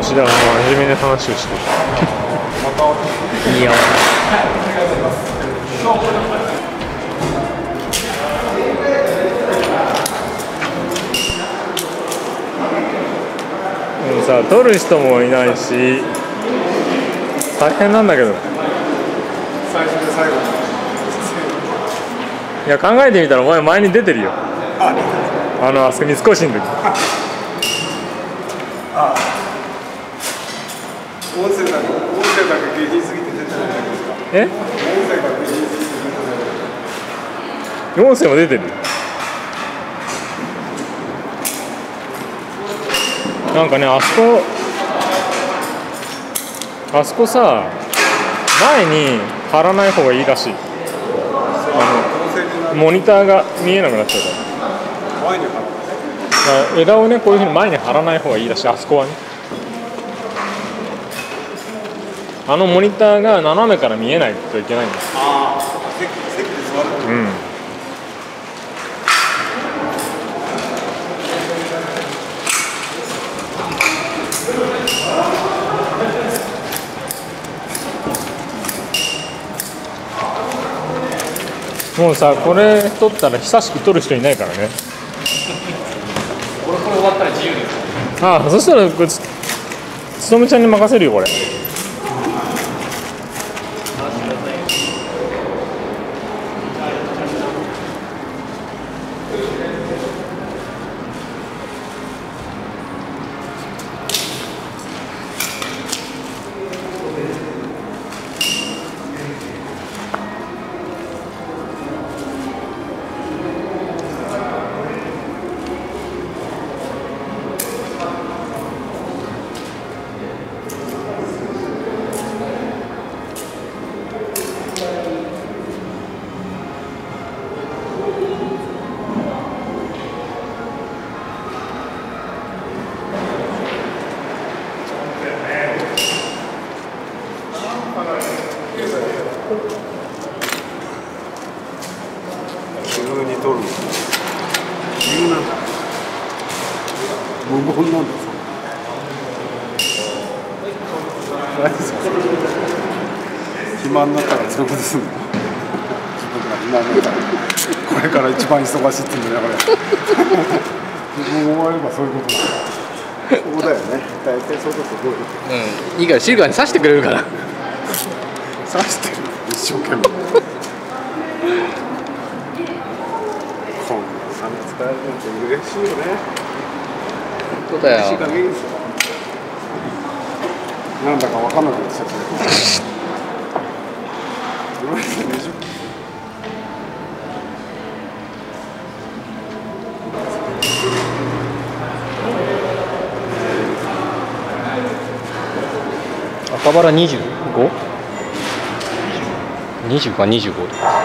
吉田が真面目に話をして。るいいよ。でもさ取る人もいないし大変なんだけど。最初で最後。いや考えてみたらお前前に出てるよ。あのあそこ三越の時音声だけ音声だけ下品すぎて出てないだけですか？え？音声が下品すぎて出てない音声も出てる。なんかねあそこあそこさ前に貼らない方がいいらしい。あのモニターが見えなくなっちゃうから前に枝をねこういうふうに前に貼らない方がいいらしいあそこはねあのモニターが斜めから見えないといけないんです。ああ席席で座るうん。もうさこれ取ったら久しく取る人いないからね。俺これ終わったら自由です。ああそしたらこれつつとむちゃんに任せるよこれ取る。急な。んだ無言なんだ。暇になったらそういうことすんの？自分が暇になったらこれから一番忙しいって言うんだよこれ。自分が終わればそういうことなんだ。そうだよね大体そうだとどううん。いいからシルバーに刺してくれるから。刺してる。一生懸命こんな金使えるなんて嬉しいよね。そうだ嬉しいだけですよ。なんだか分かんなくなっちゃった赤バラ 25?20 か25とか